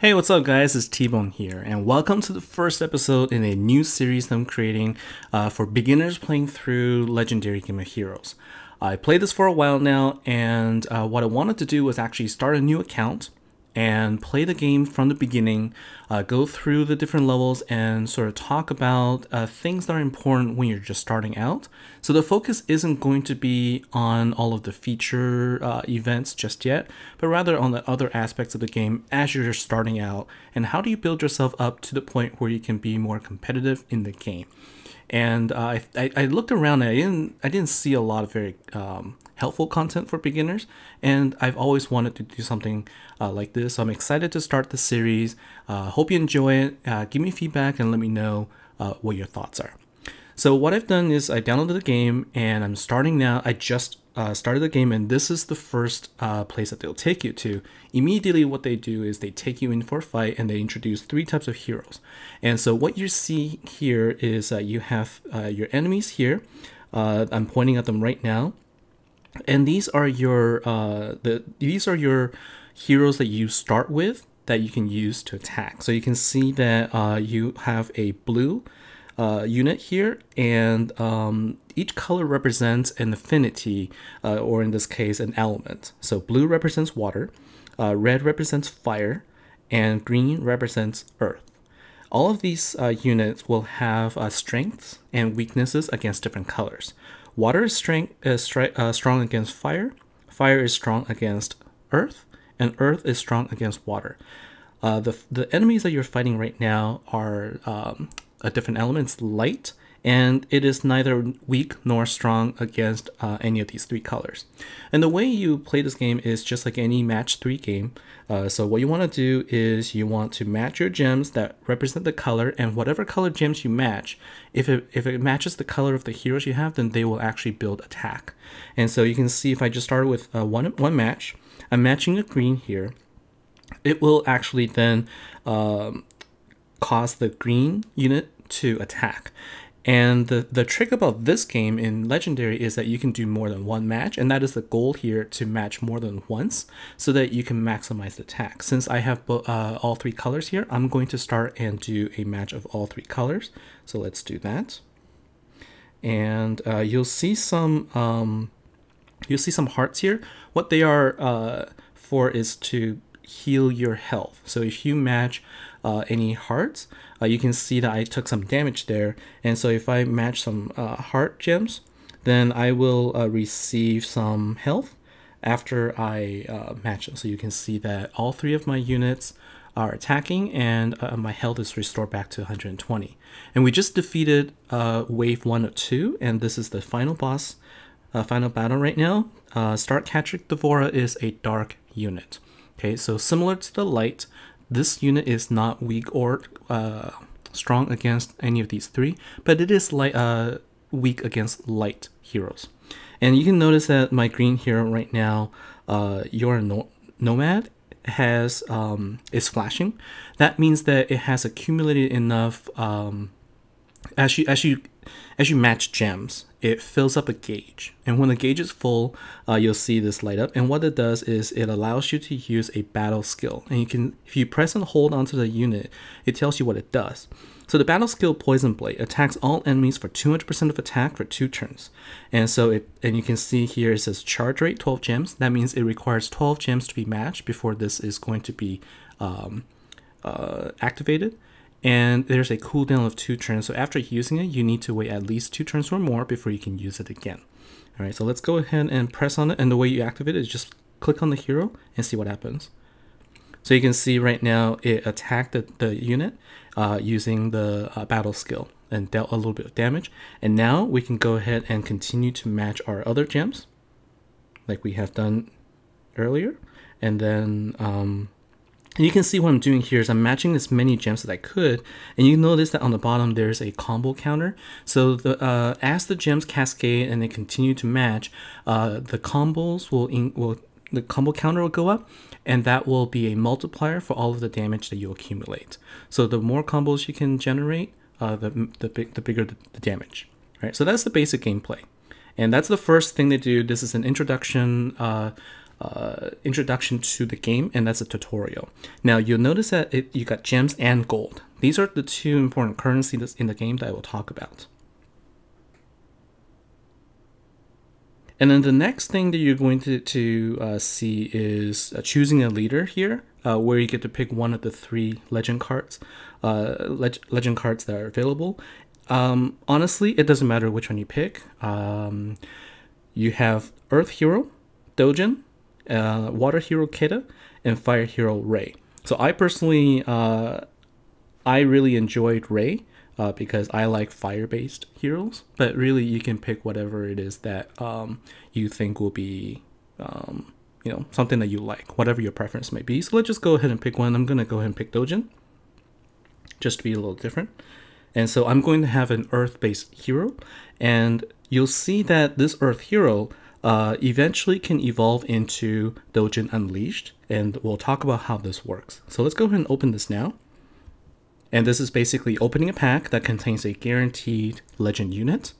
Hey, what's up, guys? It's T Bone here, and welcome to the first episode in a new series that I'm creating uh, for beginners playing through Legendary Game of Heroes. I played this for a while now, and uh, what I wanted to do was actually start a new account and play the game from the beginning, uh, go through the different levels, and sort of talk about uh, things that are important when you're just starting out. So the focus isn't going to be on all of the feature uh, events just yet, but rather on the other aspects of the game as you're starting out, and how do you build yourself up to the point where you can be more competitive in the game. And uh, I, I, looked around and I didn't I didn't see a lot of very um, helpful content for beginners, and I've always wanted to do something uh, like this. So I'm excited to start the series. Uh, hope you enjoy it. Uh, give me feedback and let me know uh, what your thoughts are. So what I've done is I downloaded the game and I'm starting now. I just uh, started the game and this is the first uh, place that they'll take you to. Immediately what they do is they take you in for a fight and they introduce three types of heroes. And so what you see here is you have your enemies here. I'm pointing at them right now and these are your uh, the these are your heroes that you start with that you can use to attack. So you can see that uh, you have a blue uh, unit here, and um, each color represents an affinity, uh, or in this case, an element. So blue represents water, uh, red represents fire, and green represents earth. All of these uh, units will have uh, strengths and weaknesses against different colors. Water is, strength, is uh, strong against fire, fire is strong against earth, and earth is strong against water. Uh, the, the enemies that you're fighting right now are um, a different elements light, and it is neither weak nor strong against uh, any of these three colors. And the way you play this game is just like any match 3 game. Uh, so what you want to do is you want to match your gems that represent the color, and whatever color gems you match, if it, if it matches the color of the heroes you have, then they will actually build attack. And so you can see if I just started with uh, one, one match, I'm matching a green here, it will actually then um, cause the green unit to attack. And the, the trick about this game in Legendary is that you can do more than one match, and that is the goal here to match more than once so that you can maximize the attack. Since I have uh, all three colors here, I'm going to start and do a match of all three colors. So let's do that. And uh, you'll see some um, you'll see some hearts here. What they are uh, for is to heal your health. So if you match uh, any hearts, uh, you can see that I took some damage there. And so if I match some uh, heart gems, then I will uh, receive some health after I uh, match them. So you can see that all three of my units are attacking and uh, my health is restored back to 120. And we just defeated wave 1 or 2 and this is the final boss, final battle right now. Starkatcher Devora is a dark unit. Okay, so similar to the light, this unit is not weak or uh, strong against any of these three, but it is light, uh, weak against light heroes. And you can notice that my green hero right now, uh, your no nomad, has um, is flashing. That means that it has accumulated enough um, as you as you as you match gems it fills up a gauge. And when the gauge is full, uh, you'll see this light up. And what it does is it allows you to use a battle skill. And you can, if you press and hold onto the unit, it tells you what it does. So the battle skill Poison Blade attacks all enemies for 200% of attack for two turns. And so it, and you can see here it says charge rate 12 gems. That means it requires 12 gems to be matched before this is going to be um, uh, activated and there's a cooldown of two turns. So after using it, you need to wait at least two turns or more before you can use it again. All right, so let's go ahead and press on it. And the way you activate it is just click on the hero and see what happens. So you can see right now it attacked the, the unit uh, using the uh, battle skill and dealt a little bit of damage. And now we can go ahead and continue to match our other gems like we have done earlier. And then um, and you can see what I'm doing here is I'm matching as many gems as I could, and you notice that on the bottom there's a combo counter. So the, uh, as the gems cascade and they continue to match, uh, the combos will, in, will the combo counter will go up, and that will be a multiplier for all of the damage that you accumulate. So the more combos you can generate, uh, the, the, big, the bigger the, the damage. Right. So that's the basic gameplay, and that's the first thing they do. This is an introduction uh, uh, introduction to the game, and that's a tutorial. Now you'll notice that it, you got gems and gold. These are the two important currencies in the game that I will talk about. And then the next thing that you're going to, to uh, see is uh, choosing a leader here, uh, where you get to pick one of the three legend cards, uh, leg legend cards that are available. Um, honestly, it doesn't matter which one you pick. Um, you have Earth Hero, Dojin, uh, Water Hero Kida, and Fire Hero Ray. So I personally, uh, I really enjoyed Ray uh, because I like fire-based heroes. But really, you can pick whatever it is that um, you think will be, um, you know, something that you like, whatever your preference may be. So let's just go ahead and pick one. I'm gonna go ahead and pick Dojin, just to be a little different. And so I'm going to have an Earth-based hero, and you'll see that this Earth hero uh, eventually can evolve into Dojin Unleashed, and we'll talk about how this works. So let's go ahead and open this now. And this is basically opening a pack that contains a guaranteed legend unit.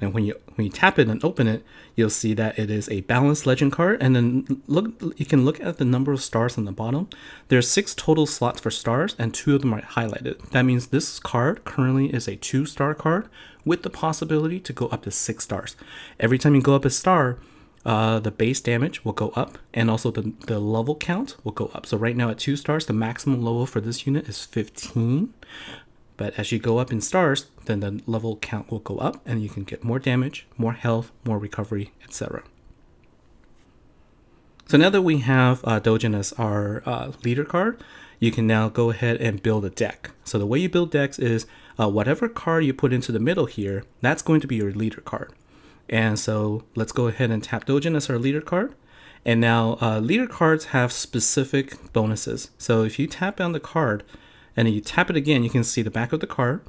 And when you when you tap it and open it, you'll see that it is a balanced legend card. And then look, you can look at the number of stars on the bottom. There's six total slots for stars, and two of them are highlighted. That means this card currently is a two-star card with the possibility to go up to six stars. Every time you go up a star, uh, the base damage will go up and also the, the level count will go up. So right now at two stars, the maximum level for this unit is 15. But as you go up in stars, then the level count will go up and you can get more damage, more health, more recovery, etc. So now that we have uh, Dojin as our uh, leader card, you can now go ahead and build a deck. So the way you build decks is uh, whatever card you put into the middle here, that's going to be your leader card. And so let's go ahead and tap Dojin as our leader card. And now uh, leader cards have specific bonuses. So if you tap on the card and you tap it again, you can see the back of the card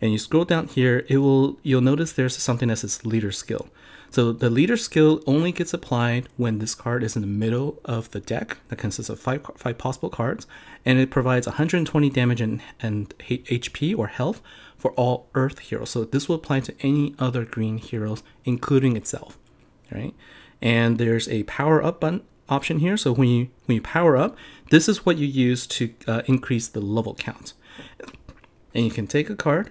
and you scroll down here, it will you'll notice there's something that says leader skill. So the leader skill only gets applied when this card is in the middle of the deck that consists of five, five possible cards, and it provides 120 damage and, and HP or health for all Earth heroes. So this will apply to any other green heroes, including itself, right? And there's a power up button option here. So when you when you power up, this is what you use to uh, increase the level count. And you can take a card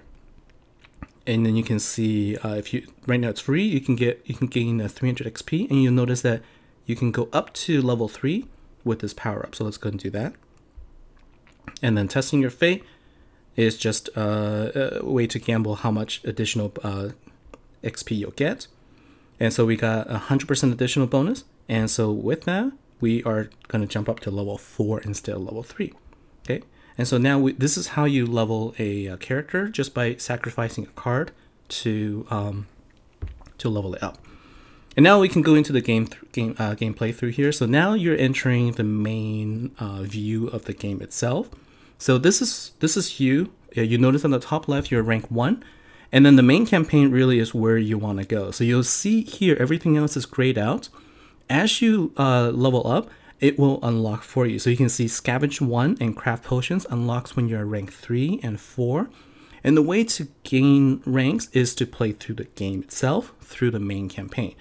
and then you can see uh, if you right now it's free you can get you can gain a 300 xp and you'll notice that you can go up to level 3 with this power up. So let's go and do that. And then testing your fate is just uh, a way to gamble how much additional uh, xp you'll get. And so we got a 100% additional bonus. And so with that we are going to jump up to level 4 instead of level 3 okay and so now we, this is how you level a, a, character just by sacrificing a card to um, to level it up. And now we can go into the game game uh, gameplay through here. So now you're entering the main uh, view of the game itself. So this is this is you. You notice on the top left you're rank one, and then the main campaign really is where you want to go. So you'll see here everything else is grayed out. As you uh, level up, it will unlock for you. So you can see Scavenge 1 and Craft Potions unlocks when you're rank 3 and 4. And the way to gain ranks is to play through the game itself, through the main campaign.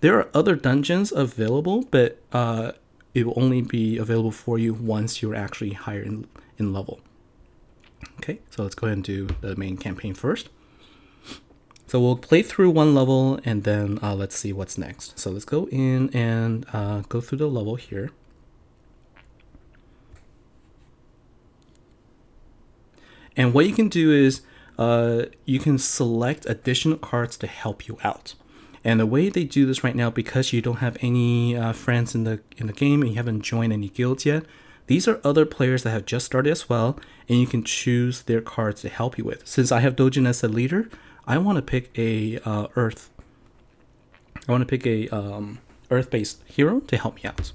There are other dungeons available, but uh, it will only be available for you once you're actually higher in, in level. Okay, so let's go ahead and do the main campaign first. So we'll play through one level and then uh, let's see what's next. So let's go in and uh, go through the level here. And what you can do is uh, you can select additional cards to help you out. And the way they do this right now, because you don't have any uh, friends in the in the game and you haven't joined any guilds yet, these are other players that have just started as well, and you can choose their cards to help you with. Since I have Dojin as a leader, I want to pick a uh, Earth. I want to pick a um, Earth-based hero to help me out.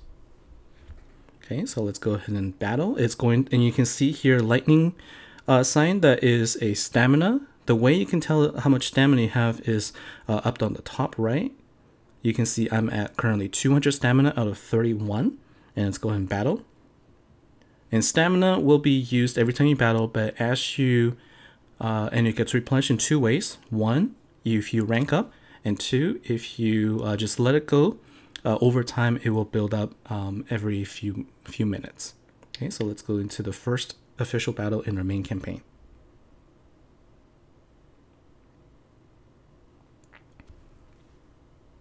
Okay, so let's go ahead and battle. It's going, and you can see here lightning uh, sign that is a stamina. The way you can tell how much stamina you have is uh, up on the top right. You can see I'm at currently 200 stamina out of 31. And let's go ahead and battle. And stamina will be used every time you battle, but as you, uh, and it gets replenished in two ways. One, if you rank up, and two, if you uh, just let it go uh, over time it will build up um, every few few minutes. Okay, so let's go into the first official battle in our main campaign.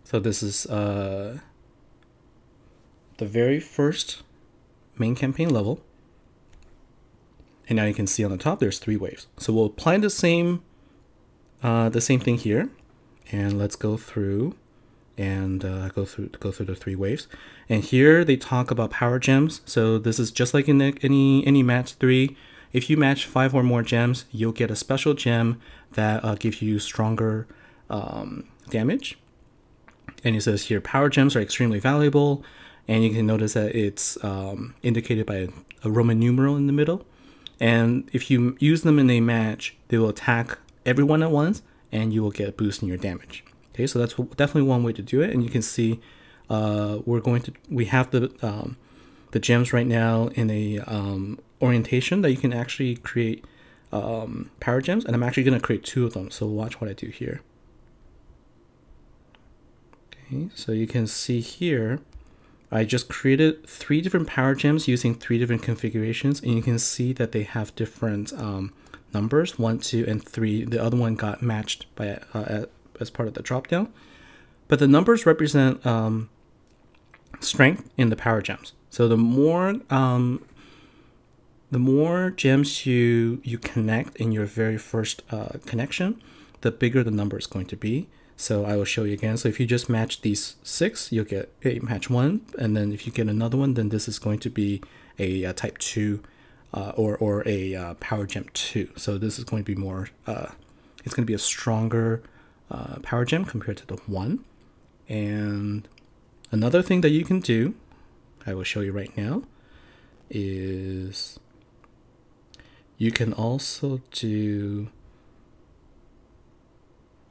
So this is uh, the very first main campaign level. And now you can see on the top there's three waves. So we'll apply the same uh, the same thing here. And let's go through and uh, go through go through the three waves. And here they talk about power gems. So this is just like in any any match three. If you match five or more gems, you'll get a special gem that uh, gives you stronger um, damage and it says here power gems are extremely valuable and you can notice that it's um, indicated by a, a, roman numeral in the middle and if you use them in a match they will attack everyone at once and you will get a boost in your damage okay so that's definitely one way to do it and you can see uh, we're going to we have the um, the gems right now in a um, orientation that you can actually create um, power gems and I'm actually going to create two of them so watch what I do here Okay, so you can see here, I just created three different power gems using three different configurations, and you can see that they have different um, numbers, one, two, and three. The other one got matched by uh, as part of the dropdown, but the numbers represent um, strength in the power gems. So the more um, the more gems you you connect in your very first uh, connection, the bigger the number is going to be. So I will show you again. So if you just match these six, you'll get a match one. And then if you get another one, then this is going to be a, a type two uh, or, or a uh, power gem two. So this is going to be more, uh, it's going to be a stronger uh, power gem compared to the one. And another thing that you can do, I will show you right now, is you can also do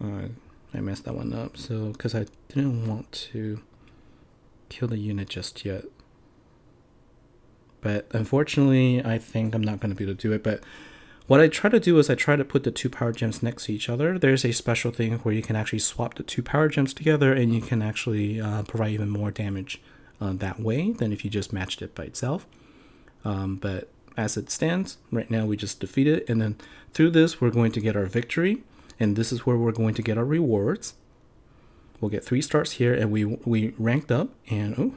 uh, I messed that one up. So, because I didn't want to kill the unit just yet. But unfortunately, I think I'm not going to be able to do it. But what I try to do is I try to put the two power gems next to each other. There's a special thing where you can actually swap the two power gems together and you can actually uh, provide even more damage uh, that way than if you just matched it by itself. Um, but as it stands, right now we just defeat it. And then through this, we're going to get our victory and this is where we're going to get our rewards. We'll get three stars here and we we ranked up and oh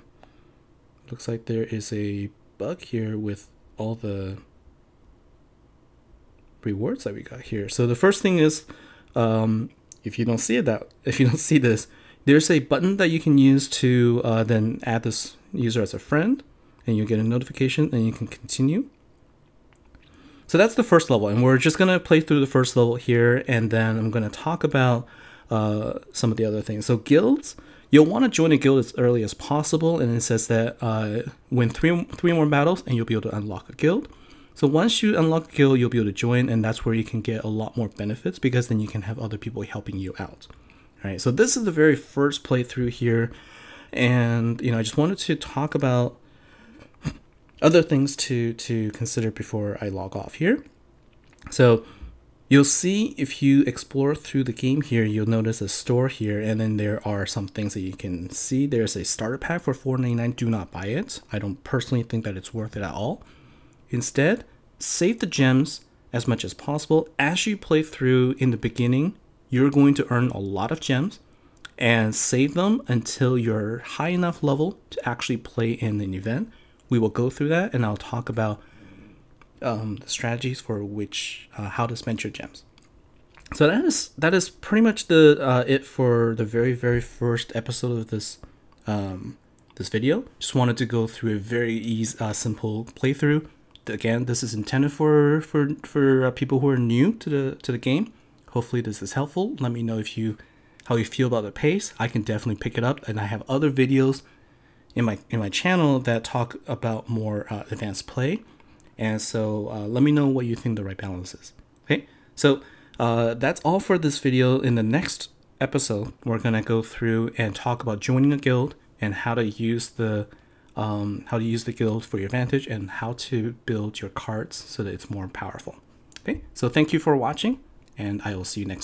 looks like there is a bug here with all the rewards that we got here. So the first thing is um, if you don't see it that if you don't see this, there's a button that you can use to uh, then add this user as a friend and you get a notification and you can continue. So that's the first level, and we're just gonna play through the first level here, and then I'm gonna talk about uh, some of the other things. So guilds, you'll want to join a guild as early as possible, and it says that uh, win three three more battles, and you'll be able to unlock a guild. So once you unlock guild, you'll be able to join, and that's where you can get a lot more benefits because then you can have other people helping you out. All right, so this is the very first playthrough here, and you know I just wanted to talk about other things to to consider before I log off here. So you'll see if you explore through the game here, you'll notice a store here, and then there are some things that you can see. There's a starter pack for $4.99. Do not buy it. I don't personally think that it's worth it at all. Instead, save the gems as much as possible. As you play through in the beginning, you're going to earn a lot of gems and save them until you're high enough level to actually play in an event we will go through that and I'll talk about um, the strategies for which uh, how to spend your gems. So that is that is pretty much the uh, it for the very very first episode of this um, this video. Just wanted to go through a very easy uh, simple playthrough. Again, this is intended for for for uh, people who are new to the to the game. Hopefully, this is helpful. Let me know if you how you feel about the pace. I can definitely pick it up, and I have other videos in my in my channel that talk about more uh, advanced play. And so uh, let me know what you think the right balance is. Okay, so uh, that's all for this video. In the next episode, we're gonna go through and talk about joining a guild and how to use the um, how to use the guild for your advantage and how to build your cards so that it's more powerful. Okay, so thank you for watching, and I will see you next time.